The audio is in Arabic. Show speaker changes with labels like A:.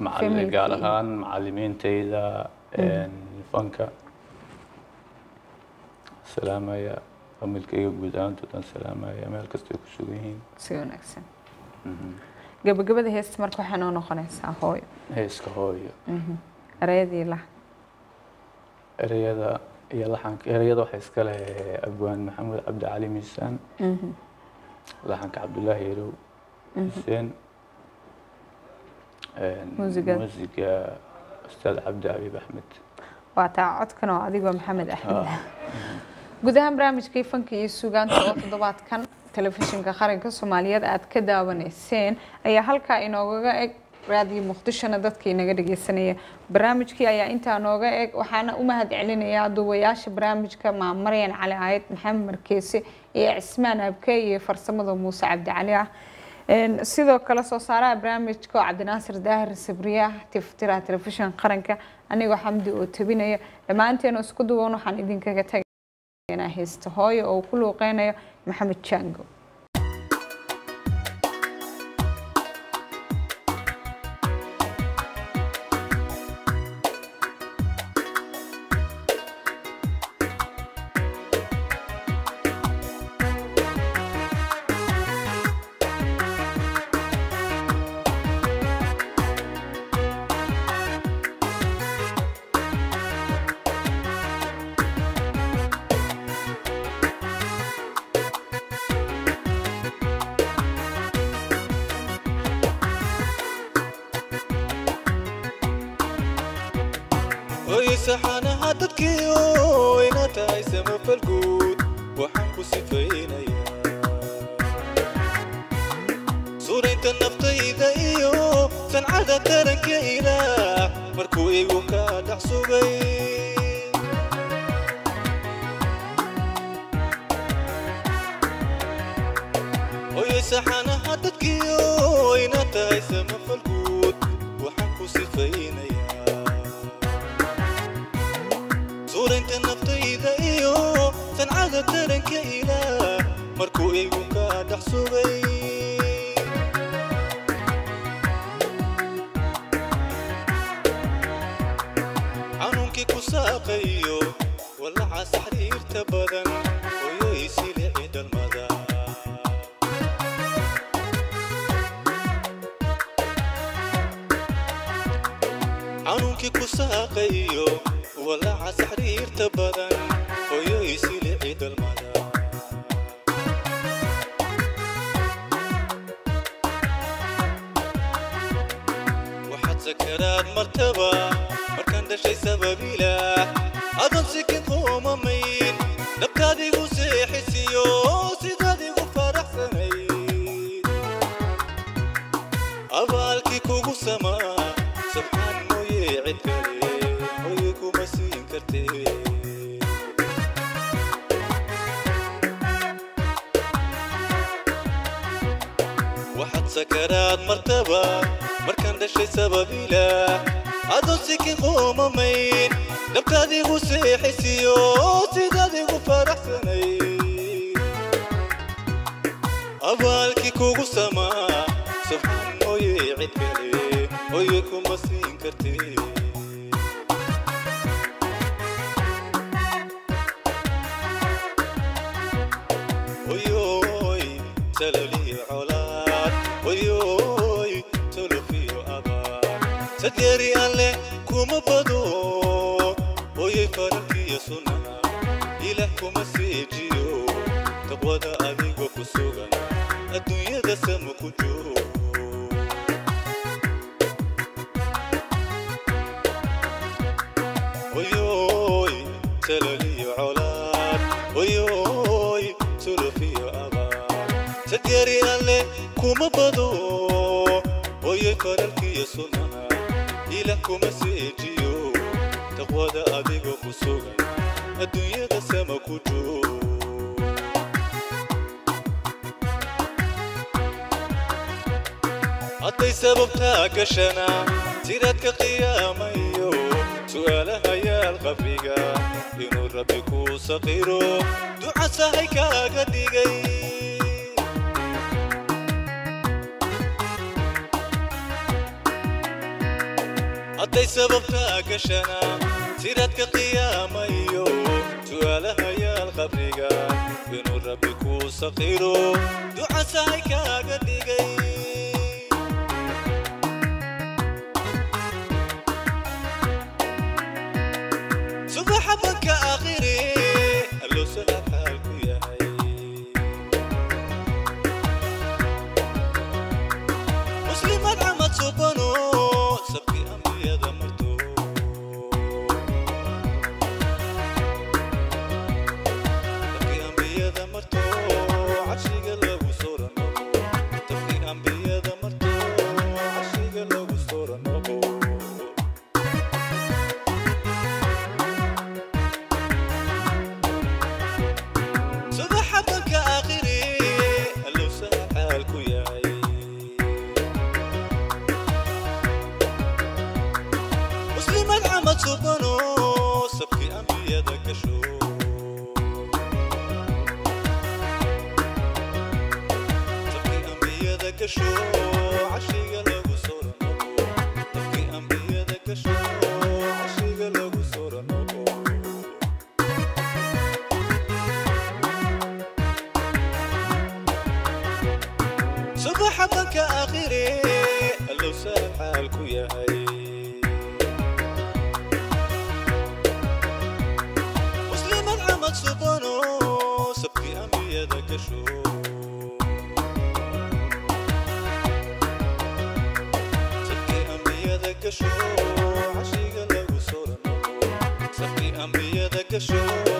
A: gaar ahaan macalimiintayda fanka salaamaya familkayga guud ahaantoo dhan salaamaya meel kastay ku sugan yihiin
B: si wanaagsan gabagabada heesta marka waxay noo noqonaysaa hooyo
A: heeska hooyo
B: ereyada iyo laxan
A: ereyada iyo laxanka ereyada waxaa iska leh abwaan maxamed cabdi cali miisaan laxanka cabdulaahi yarow xuseen muusiga ustaad cabdi xabiib axmed
B: waa taa codkan oo adigoo maxamed axmed guud barnaamijkii fanka iyo sugaanta oo toddobaadkan telefishinka qaranka soomaaliyeed aad ka daawanayseen ayaa halkaa inoogaga eg raadiyo muqdishona dadka inaga dhegeysanaya barnaamijkii ayaa intaa nooga eg waxaana u mahad celinayaa duubayaasha barnaamijka maam maryan cali aayad maxamed markeese iyo cismaan abke iyo farsamada muuse cabdi cali ah sidoo kale soo saaraha barnaamijka oo cabdinaasir daahir sabriyaah tiftiraa telefishin qaranka anigoo xamdi oo tebinaya dhammaanteena isku duwan waxaan idinkaga tagaynaa heesta hooyo oo ku luuqeynayo maxamed jango
A: ويسحنا عددكيو ويناتا عيسما فالقود وحنكو سفينا يا سورينتا النفط إذا إيو سنعادة تركينا مركو إيو كادع سوغي ويسحنا عددكيو halkii ku saaqayo walaaca saxriirta badan hooyo isilici dalmada waxaad sakaraad martaba markaan dhashay sababiila cid kale hooye kuma siin kartee waxaad sakaraad martaba markaan dhashay sabab ilaah adoon sikin uumamayn dhabtaadiigu seexaysiyo sidaad igu faraxsanay abaalkii kugu samaa sabxaan hooye cid kale hooye kuma siin kartee hooyoy talolii colaad hooyoy tolofiyo abaar sadeeri alle kuma bado hooye faralkiyo sunna ilaah kuma seejiyo taqwada adigoo ku sugan adduunyada sama ku joogo تلغي عولاد ويوي تلفي أباد تقري ألي كوم بدو ويكرلك يسنها إلهكم سيجيو تقوى دا أديق وخسوغا الدنيا دا سما كجو هدي سببتها كشنا سؤالها qalqabiga inuu rabbi kuu saqiro ducasahay kaaga dhigay hadday sababtaa gashana siraadka qiyaama iyo su'aalaha yaal qabriga inuu rabbi kuu saqiro ducasahay kaaga dhigay بيدك شو عشي قلب وصور النبوة تبكي أم بيدك شو عشي قلب وصور النبوة صبح بكى آخري لو سهل حالكو يا هي مسلما عمد صبانو سبكي أم بيدك شو gashoo ashiga nagu soo noqo safi ambiyada gashoo